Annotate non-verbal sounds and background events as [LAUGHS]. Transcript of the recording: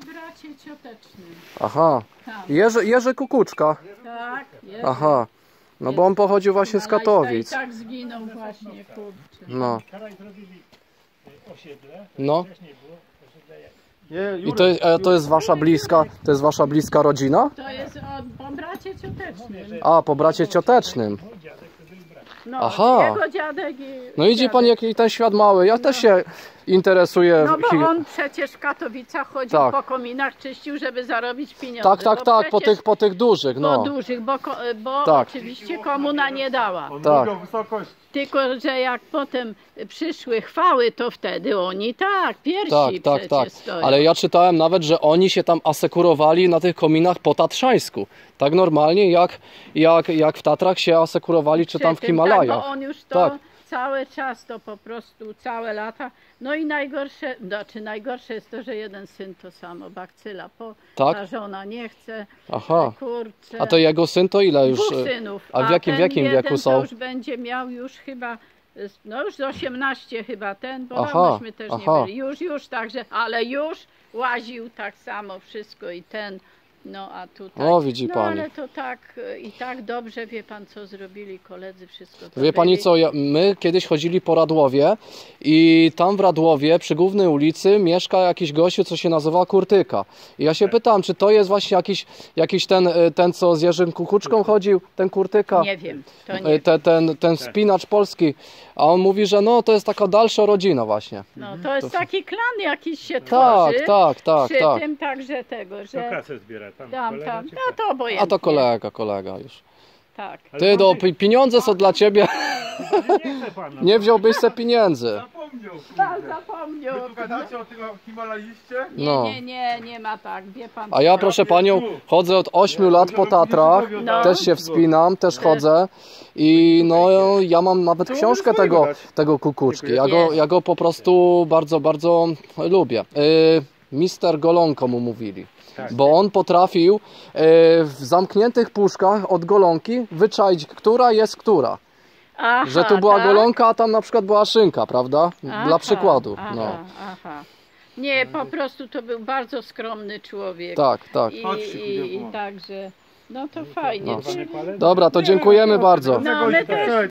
po bracie ciotecznym. Aha. Tam. Jerzy, Jerzy Kukuczka. Tak, jest. Aha. No bo on pochodził właśnie z Ale i Katowic. Tak zginął właśnie, kurczę. No. Wczoraj zrobili osiedle, No. I to jest, e, to jest wasza bliska, to jest wasza bliska rodzina? To jest od, po bracie ciotecznym. A, po bracie ciotecznym. mój dziadek to był brat. No, Aha. jego dziadek i... No idzie pan jaki ten świat mały. Ja też się interesuję. No bo on przecież w Katowicach chodził Tak. po kominach, czyścił, żeby zarobić pieniądze. Tak, tak, bo tak, po tych, po tych dużych, Po no. dużych, bo, bo Tak. oczywiście komuna nie dała. On Tak. Tylko, że jak potem przyszły chwały, to wtedy oni tak, pierwsi Tak, tak, przecież tak. stoją. Ale ja czytałem nawet, że oni się tam asekurowali na tych kominach po Tatrzańsku. Tak normalnie jak, jak, jak w Tatrach się asekurowali, czy tam w Przy Himalajach. Tak, bo on już to Tak. cały czas, to po prostu całe lata. No i najgorsze, znaczy najgorsze jest to, że jeden syn to samo, bakcyla, po, Tak? ta żona nie chce, Aha. kurczę. A to jego syn to ile już? Dwóch e, synów. a w jakim- w ten jakim wieku są? już będzie miał już chyba, no już 18 chyba ten, bo Aha, dawnośmy też aha. nie byli. Już, już, także, ale już łaził tak samo wszystko i ten, no a tutaj. O, widzi no pani. ale to tak i tak dobrze, wie pan co zrobili koledzy, wszystko to Wie pani co, ja, my kiedyś chodzili po Radłowie i tam w Radłowie przy głównej ulicy mieszka jakiś gościu, co się nazywa Kurtyka. I ja się pytam, czy to jest właśnie jakiś, jakiś ten, e, ten, co z Jerzym Kukuczką chodził, ten Kurtyka? Nie wiem, to E, nie. Te, ten, ten wspinacz polski, a on mówi, że no to jest taka dalsza rodzina właśnie. No to jest taki klan jakiś się Tak, tworzy. tak, tak, Przy tak. tym także tego, że kasę zbiera? Tam, tam, kolega tam, czy no to obojętnie. A to kolega, kolega już. Tak. Ty, pan do, pi- pieniądze są dla ciebie, [LAUGHS] Nie chce pana. nie wziąłbyś se pieniędzy. Zapomniał, kurde. zapomniał. Wy tu gadacie o tym Himalaiście? Nie, No. nie, nie, nie ma tak, wie pan. A ja proszę panią, chodzę od 8 lat po Tatrach, No. też się wspinam, też chodzę i no ja mam nawet książkę tego, tego kukuczki. Ja go, ja go po prostu bardzo, bardzo lubię. Y, Mister Golonko mu mówili. Tak. Bo on potrafił y, w zamkniętych puszkach od golonki wyczaić, która jest która. Aha, Że tu była tak? golonka, a tam na przykład była szynka, prawda? Aha, Dla przykładu. Aha, No. aha. Nie, po prostu to był bardzo skromny człowiek. Tak, tak. I, i, i także, no to fajnie. No. Dobra, to dziękujemy bardzo. No, my też